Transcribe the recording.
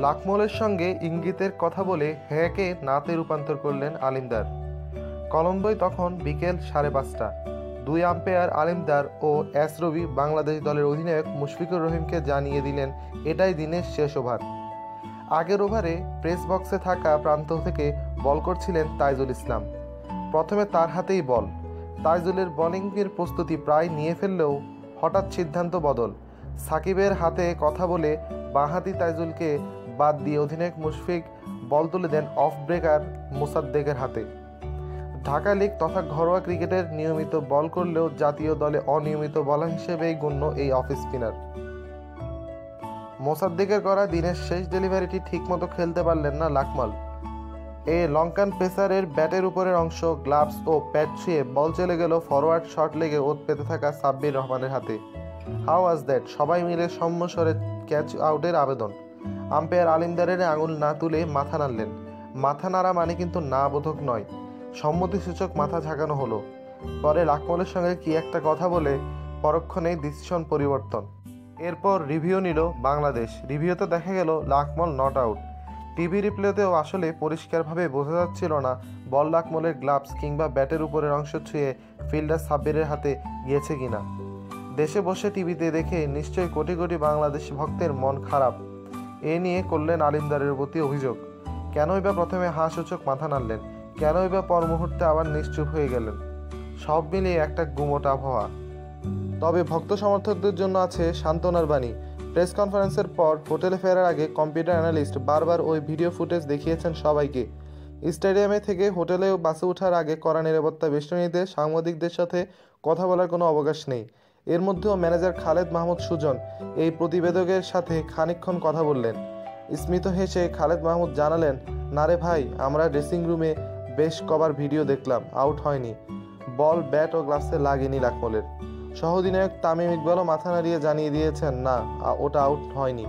লাকমলের সঙ্গে ইঙ্গিতের কথা বলে হ্যাঁকে নাতে রূপান্তর করলেন আলিমদার। কলম্বোয় তখন বিকেল সাড়ে পাঁচটা। দুই আম্পায়ার আলিমদার ও এস রবি বাংলাদেশ দলের অধিনায়ক মুশফিকুর রহিমকে জানিয়ে দিলেন, এটাই দিনের শেষ ওভার। আগের ওভারে প্রেস বক্সে থাকা প্রান্ত থেকে বল করছিলেন তাইজুল ইসলাম। প্রথমে তার হাতেই বল। তাইজুলের বোলিংয়ের প্রস্তুতি প্রায় নিয়ে ফেললেও হঠাৎ সিদ্ধান্ত বদল। সাকিবের হাতে কথা বলে বাঁহাতি তাইজুলকে বাদ দিয়ে অধিনায়ক মুশফিক বল তুলে দেন অফ ব্রেকার মুসাদ্দেকের হাতে। ঢাকা লিগ তথা ঘরোয়া ক্রিকেটের নিয়মিত বল করলেও জাতীয় দলে অনিয়মিত বলার হিসেবেই গণ্য এই অফ স্পিনার মোসাদ্দেকের করা দিনের শেষ ডেলিভারিটি ঠিকমতো খেলতে পারলেন না লাকমাল। এ লঙ্কান পেসারের ব্যাটের উপরের অংশ, গ্লাভস ও প্যাট ছুঁয়ে বল চলে গেল ফরওয়ার্ড শট লেগে ওত পেতে থাকা সাব্বির রহমানের হাতে। হাউ ওয়াজ দ্যাট সবাই মিলে সম্মস্বরে ক্যাচ আউটের আবেদন। আম্পায়ার আলিমদারের আঙুল না তুলে মাথা নাড়লেন। মাথা নাড়া মানে কিন্তু না বোধক নয়। সম্মতিসূচক মাথা ঝাঁকানো হলো। পরে লাকমলের সঙ্গে কি একটা কথা বলে পরক্ষণে ডিসিশন পরিবর্তন। এরপর রিভিউ নিল বাংলাদেশ। রিভিউতে দেখা গেল লাকমল নট আউট টিভি রিপ্লেতেও আসলে পরিষ্কারভাবে বোঝা যাচ্ছিল না বল লাকমলের গ্লাভস কিংবা ব্যাটের উপরের অংশ ছুঁয়ে ফিল্ডার সাব্বিরের হাতে গিয়েছে কিনা। দেশে বসে টিভিতে দেখে নিশ্চয়ই কোটি কোটি বাংলাদেশি ভক্তের মন খারাপ। এ নিয়ে করলেন আলিমদারের প্রতি অভিযোগ। কেনই বা প্রথমে হাসূচক মাথা নাড়লেন? কেনই বা পর মুহূর্তে আবার নিশ্চুপ হয়ে গেলেন? সব মিলিয়ে একটা গুমোট আবহাওয়া। তবে ভক্ত সমর্থকদের জন্য আছে সান্ত্বনার বাণী। প্রেস কনফারেন্সের পর হোটেলে ফেরার আগে কম্পিউটার অ্যানালিস্ট বারবার ওই ভিডিও ফুটেজ দেখিয়েছেন সবাইকে। স্টেডিয়ামে থেকে হোটেলে বাসে ওঠার আগে কড়া নিরাপত্তা বেষ্টনীতে সাংবাদিকদের সাথে কথা বলার কোনো অবকাশ নেই। এর মধ্যেও ম্যানেজার খালেদ মাহমুদ সুজন এই প্রতিবেদকের সাথে খানিকক্ষণ কথা বললেন। স্মিত হেসে খালেদ মাহমুদ জানালেন, না রে ভাই, আমরা ড্রেসিং রুমে বেশ কবার ভিডিও দেখলাম, আউট হয়নি। বল, ব্যাট ও গ্লাসে লাগেনি লাকমলের সহদিনায়ক তামিম ইকবালও মাথা নাড়িয়ে জানিয়ে দিয়েছেন, না ওটা আউট হয়নি।